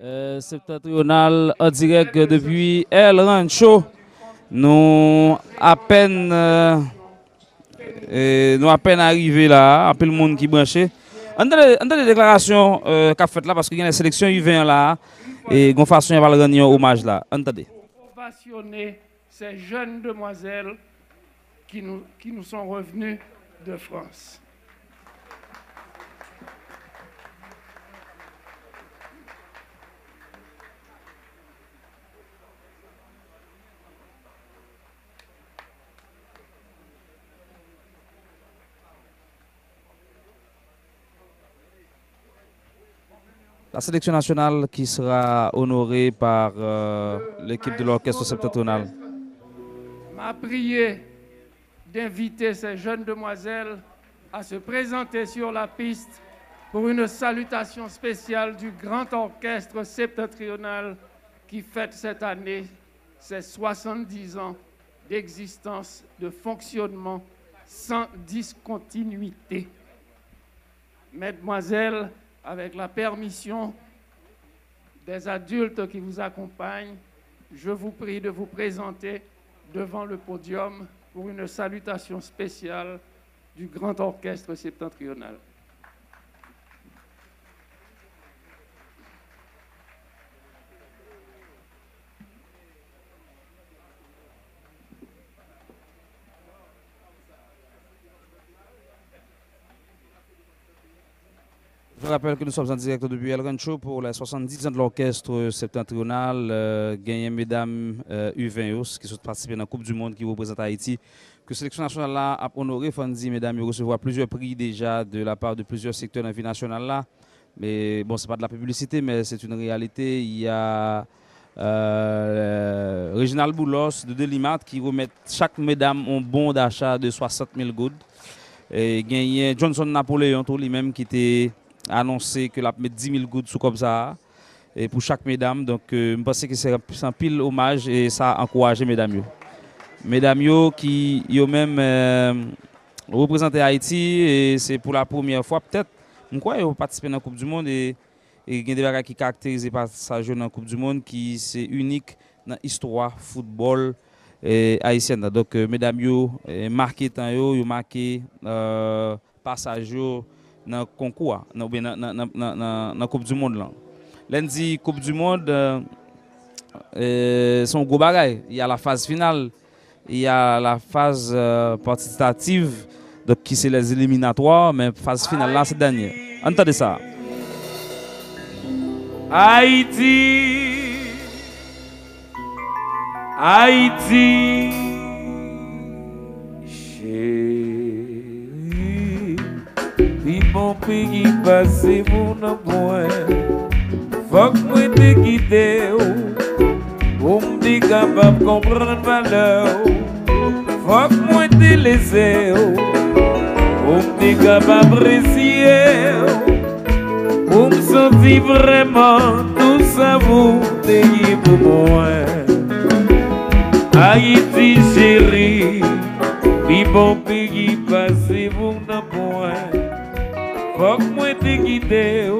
Euh, septentrional en direct depuis El Rancho. Nous à peine euh, nous à peine arrivé là, un peu le monde qui branché. On a des déclarations euh, qu'a fait là parce qu'il y a une sélection U20 là et une façon va rendre hommage là. Entendez. Passionner ces jeunes demoiselles qui nous, qui nous sont revenues de France. La sélection nationale qui sera honorée par euh, l'équipe de l'orchestre septentrional. M'a prié d'inviter ces jeunes demoiselles à se présenter sur la piste pour une salutation spéciale du grand orchestre septentrional qui fête cette année ses 70 ans d'existence, de fonctionnement sans discontinuité. Mesdemoiselles, avec la permission des adultes qui vous accompagnent, je vous prie de vous présenter devant le podium pour une salutation spéciale du Grand Orchestre septentrional. Rappelle que nous sommes en direct depuis El Rancho pour les 70 ans de l'orchestre septentrional, euh, gagné mesdames euh, U20 qui sont participées dans la Coupe du Monde qui représente Haïti. Que la sélection nationale là a honoré, Fondi, mesdames, recevoir plusieurs prix déjà de la part de plusieurs secteurs de la vie nationale là. Mais bon, ce n'est pas de la publicité, mais c'est une réalité. Il y a euh, Réginald Boulos de Delimat qui remet chaque mesdame un bon d'achat de 60 000 gouttes. Et gagné Johnson Napoléon, tout lui-même qui était annoncé que la mettre 10 000 gouttes sous comme ça et pour chaque mesdame donc euh, je pense que c'est un pile hommage et ça a encouragé mesdames mesdames qui yo même euh, représenté Haïti et c'est pour la première fois peut-être je crois ont participé dans la Coupe du monde et il y des qui caractérisent par sa jeune en Coupe du monde qui c'est unique dans l'histoire football haïtienne. Donc euh, mesdames yo marqué temps yo, yo marqué euh, passage dans le concours, dans la Coupe du Monde. Lundi, Coupe du Monde, euh, euh, gros bagage. Il y a la phase finale, il y a la phase euh, participative, donc qui c'est les éliminatoires, mais phase finale là, c'est dernier. Entendez ça. Haïti, Haïti, passé mon amour, faut que moi te quitte, pour me dire capable de comprendre valeur, faut que moi te pour me dire capable d'apprécier. Pour me sentir vraiment tout ça vous payez pour moi Haïti chérie Puis bon pays passé vous n'a point Que moi te quitte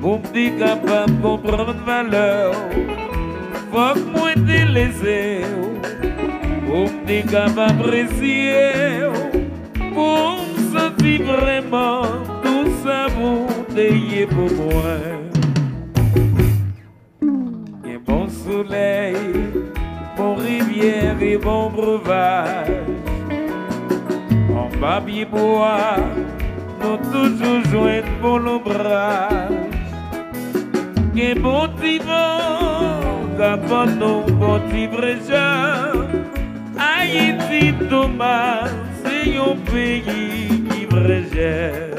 Pour me dire capable de comprendre valeur que moi te laisser Pour me dire capable d'apprécier Pour me sentir vraiment tout ça vous payez pour moi. Et bon soleil, bon rivière et bon breuvage. En babier bois, toujours joints pour l'ombrage. Et bon petit vent, capot nos bon petit brécheur. Haïti, Thomas, c'est un pays qui brégère.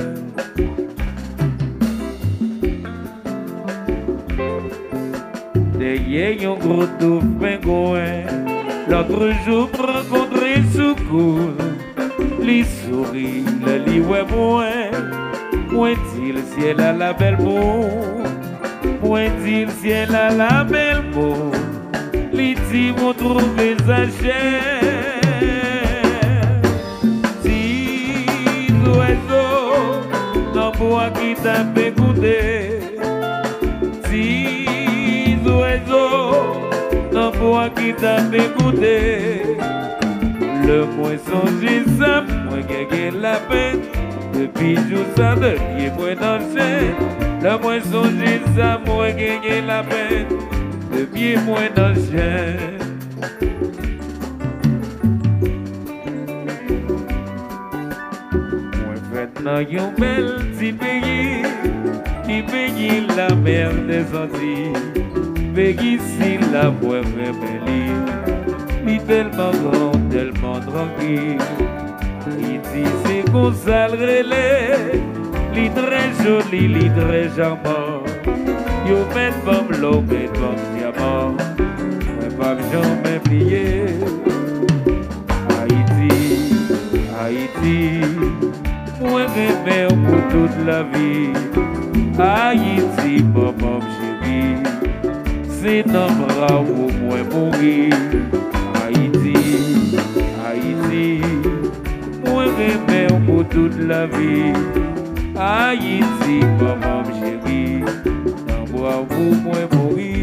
Derrière un gros touffe pingouin, l'autre jour rencontré sous cour, les souris, le lit ouais Mwen di le ciel a la belle bel mou Mwen di le siel a la bel mou Li di moun trove zachè Ti l'oezo Nan pou akita pe koute Ti l'oezo Nan pou akita pe koute Le mwen sonji sa Mwen gege la pek depuis jour ça de dans le chaîne. Le moins songé ça, moi gagné la moi dans le chaîne. Moi fait dans un bel petit pays qui paye la mer des Antilles. Pays ici la voix rebellie, il tellement grand, tellement tranquille. C'est qu'on relais, li très joli, li très charmant. Yo met femme l'eau, met femme diamant, mais pas jamais plié. Haïti, Haïti, moi rêve pour toute la vie. Haïti, maman chérie, c'est dans bras où moi mourir. La vie. Haïti, maman chérie, dans bras où moi mourir.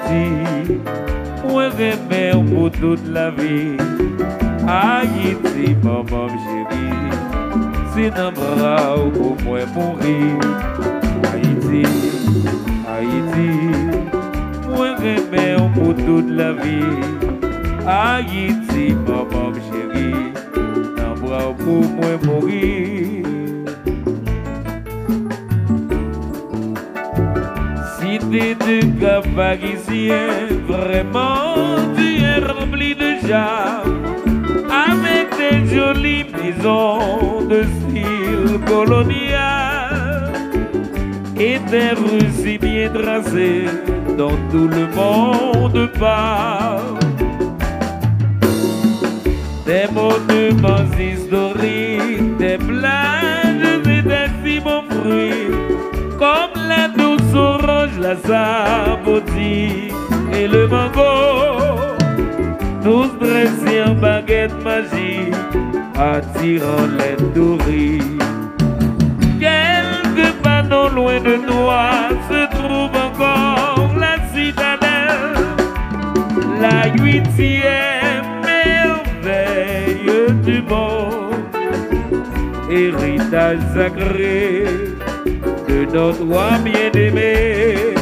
Haïti, mwen remè ou pou tout la vi. Haïti, maman chéri, se nan bra ou pou mwen mouri. Haïti, Haïti, mwen remè ou pou tout la vi. Haïti, maman chéri, nan bra ou pou mwen mouri. De Cap parisien, vraiment tu es rempli de charme, avec des jolies maisons de style colonial et des rues si bien dont tout le monde parle. Des monuments historiques, la et le mango, tous dressés en baguette magique, attirant les touristes. Quelque part non loin de toi se trouve encore la citadelle, la huitième merveille du monde, héritage sacré de notre roi bien-aimé.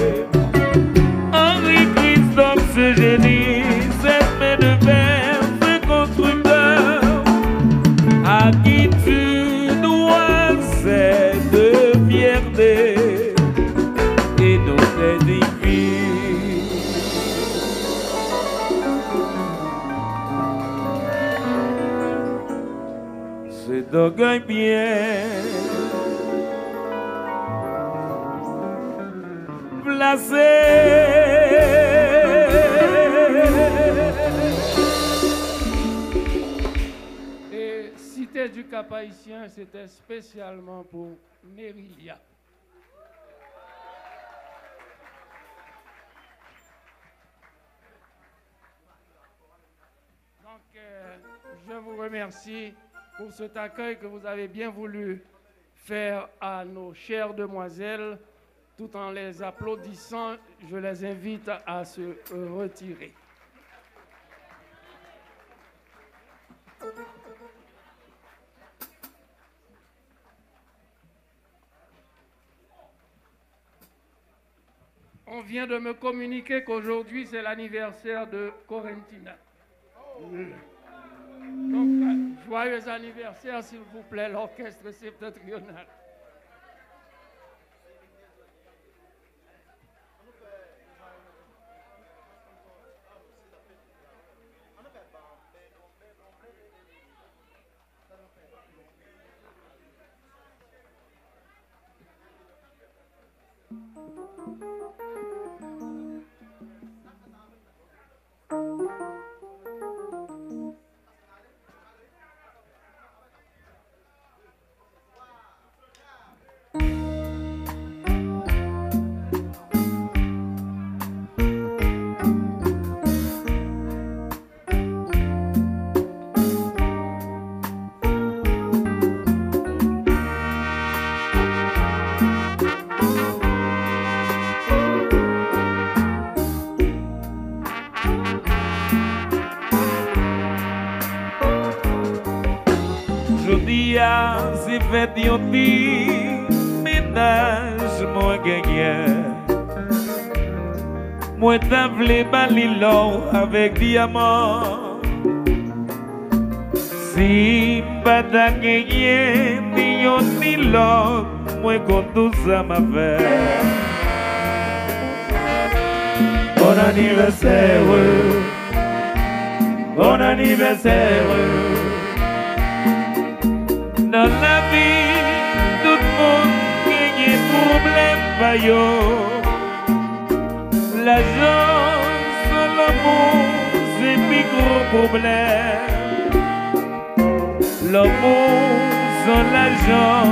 C'est d'orgueil bien placé. Et Cité du Cap Haïtien, c'était spécialement pour Mérilia. Donc, euh, je vous remercie pour cet accueil que vous avez bien voulu faire à nos chères demoiselles. Tout en les applaudissant, je les invite à se retirer. On vient de me communiquer qu'aujourd'hui c'est l'anniversaire de Corentina. Joyeux anniversaire, s'il vous plaît, l'orchestre septentrional. Se fet yon ti Menaj mwen genyen Mwen ta vle bali lor avek diamant. Si ni lor Mwen kontou sa ma Bon anniversaire. Bon anniversaire. Dans la vie, problème pa yo. L'argent, c'est l'amour, c'est plus gros problème. L'amour sans l'argent,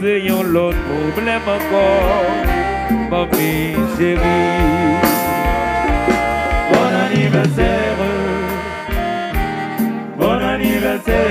c'est un l'autre problème encore. Mamie chérie, bon anniversaire, bon anniversaire.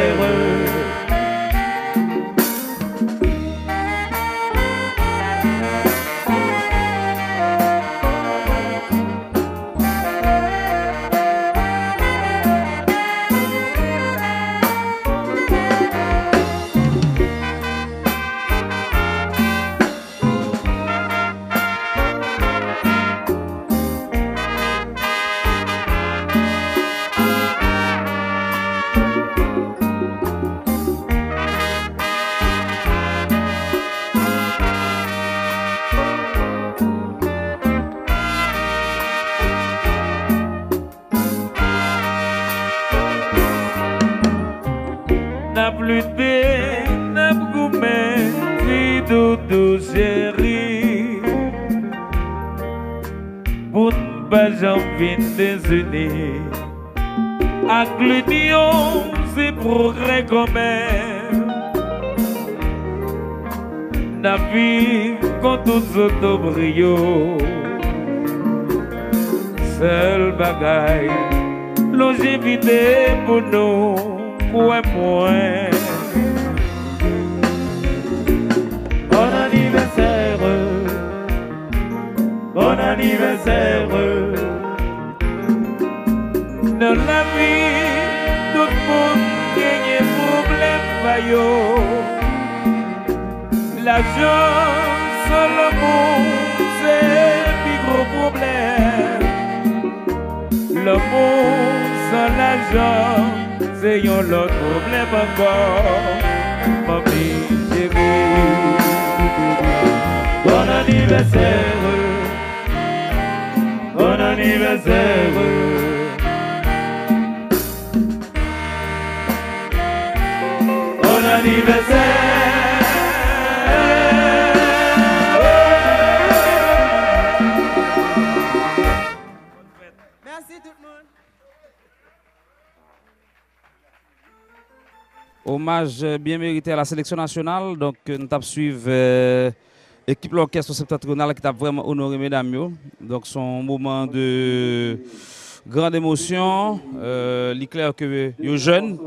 Fi doudou chéri Pour pas j'en vin désunis Ak l'union c'est progrès commun N'a vie quand tous auto brio Seul bagaille longévité pour nous point point. Anniversaire. Dans la vie, tout le monde gagne problème pa yo. L'argent, c'est l'amour, c'est le plus gros problème. L'amour sans l'argent, c'est un autre problème encore. Mamie chérie, bon anniversaire, bon anniversaire. Bon anniversaire. Merci tout le monde. Hommage bien mérité à la sélection nationale. Donc, euh, nous suivi euh, l'équipe l'orchestre septentrional qui t'a vraiment honoré, mesdames. Donc, son moment de grande émotion. Euh, il est clair que les jeunes,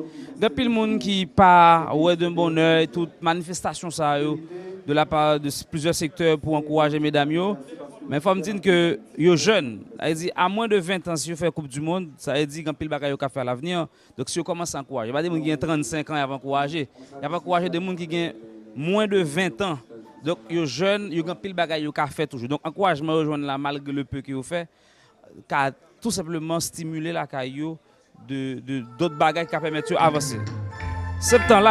a pile monde qui pas ouais d'un bonheur et toute manifestation ça de la part de plusieurs secteurs pour encourager mesdames. yo. Mais il faut me dire que les jeunes, dire, à moins de 20 ans, si vous faites Coupe du Monde, ça veut dire qu'il y a à faire à l'avenir. Donc, si vous commencez à encourager, il n'y a pas des gens qui ont 35 ans avant encourager. Il y a encourager des gens qui ont moins de 20 ans. Donc, les jeunes, ils ont pile bagaille à faire toujours. Donc, encouragement rejoindre là malgré le peu qu'ils ont fait, car tout simplement stimuler la caillou de d'autres bagages qui permettent d'avancer. septembre là